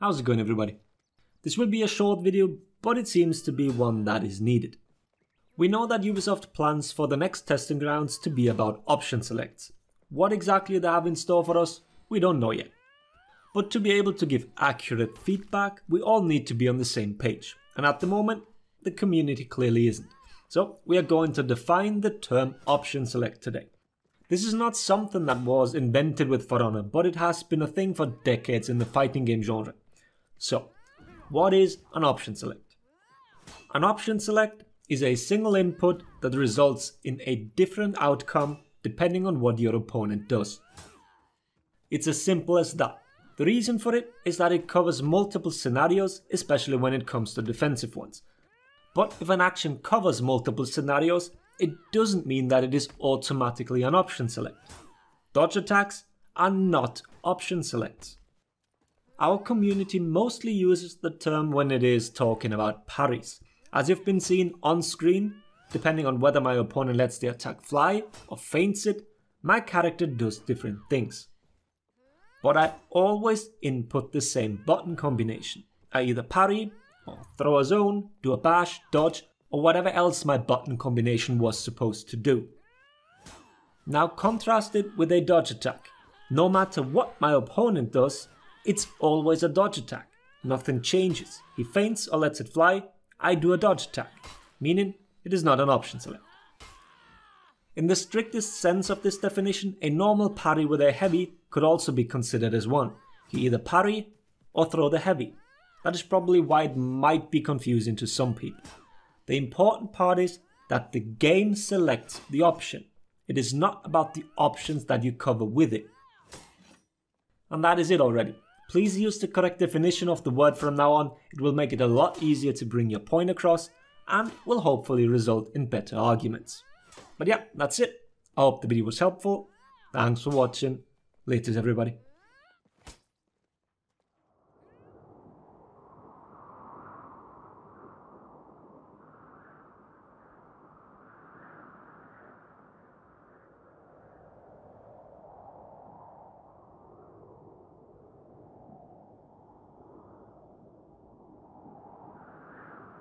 How's it going everybody? This will be a short video, but it seems to be one that is needed. We know that Ubisoft plans for the next testing grounds to be about option selects. What exactly they have in store for us, we don't know yet. But to be able to give accurate feedback, we all need to be on the same page. And at the moment, the community clearly isn't. So we are going to define the term option select today. This is not something that was invented with For Honor, but it has been a thing for decades in the fighting game genre. So, what is an option select? An option select is a single input that results in a different outcome depending on what your opponent does. It's as simple as that. The reason for it is that it covers multiple scenarios, especially when it comes to defensive ones. But if an action covers multiple scenarios, it doesn't mean that it is automatically an option select. Dodge attacks are not option selects. Our community mostly uses the term when it is talking about parries. As you've been seen on screen, depending on whether my opponent lets the attack fly or feints it, my character does different things. But I always input the same button combination. I either parry, or throw a zone, do a bash, dodge, or whatever else my button combination was supposed to do. Now contrast it with a dodge attack. No matter what my opponent does, it's always a dodge attack. Nothing changes. He feints or lets it fly, I do a dodge attack, meaning it is not an option select. In the strictest sense of this definition, a normal parry with a heavy could also be considered as one. You either parry or throw the heavy. That is probably why it might be confusing to some people. The important part is that the game selects the option. It is not about the options that you cover with it. And that is it already. Please use the correct definition of the word from now on, it will make it a lot easier to bring your point across and will hopefully result in better arguments. But yeah, that's it. I hope the video was helpful. Thanks for watching. Laters everybody.